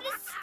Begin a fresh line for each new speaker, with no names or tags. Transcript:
Christmas.